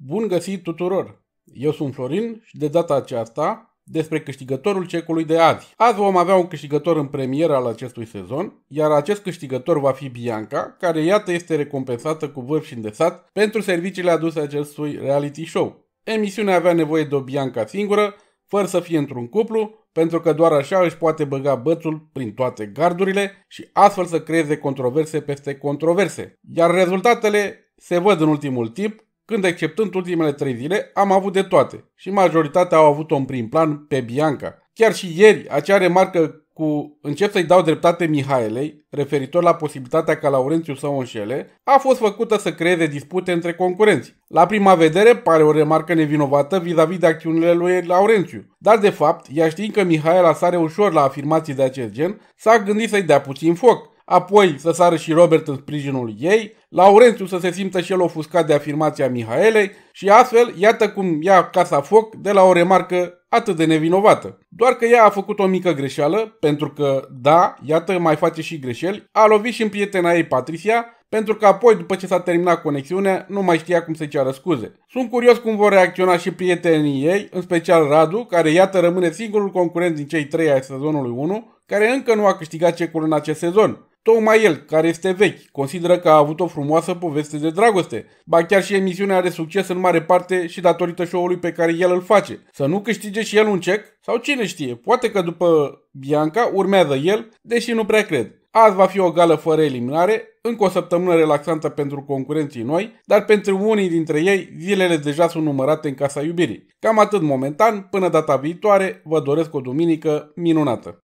Bun găsit tuturor! Eu sunt Florin și de data aceasta despre câștigătorul cecului de azi. Azi vom avea un câștigător în premieră al acestui sezon, iar acest câștigător va fi Bianca, care iată este recompensată cu vârf și îndesat pentru serviciile aduse acestui reality show. Emisiunea avea nevoie de o Bianca singură, fără să fie într-un cuplu, pentru că doar așa își poate băga bățul prin toate gardurile și astfel să creeze controverse peste controverse. Iar rezultatele se văd în ultimul timp, când exceptând ultimele trei zile am avut de toate și majoritatea au avut-o în prim plan pe Bianca. Chiar și ieri, acea remarcă cu încep să-i dau dreptate Mihaelei, referitor la posibilitatea ca Laurențiu să o înșele, a fost făcută să creeze dispute între concurenți. La prima vedere pare o remarcă nevinovată vis-a-vis de acțiunile lui Laurențiu, dar de fapt, ea știind că Mihaela sare ușor la afirmații de acest gen, s-a gândit să-i dea puțin foc, apoi să sară și Robert în sprijinul ei, Laurențiu să se simtă și el ofuscat de afirmația Mihaelei și astfel, iată cum ia casa foc de la o remarcă atât de nevinovată. Doar că ea a făcut o mică greșeală, pentru că, da, iată mai face și greșeli, a lovit și în prietena ei Patricia, pentru că apoi, după ce s-a terminat conexiunea, nu mai știa cum să-i ceară scuze. Sunt curios cum vor reacționa și prietenii ei, în special Radu, care iată rămâne singurul concurent din cei trei ai sezonului 1, care încă nu a câștigat cecul în acest sezon. Tocmai el, care este vechi, consideră că a avut o frumoasă poveste de dragoste. Ba chiar și emisiunea are succes în mare parte și datorită show-ului pe care el îl face. Să nu câștige și el un cec? Sau cine știe, poate că după Bianca urmează el, deși nu prea cred. Azi va fi o gală fără eliminare, încă o săptămână relaxantă pentru concurenții noi, dar pentru unii dintre ei zilele deja sunt numărate în casa iubirii. Cam atât momentan, până data viitoare, vă doresc o duminică minunată!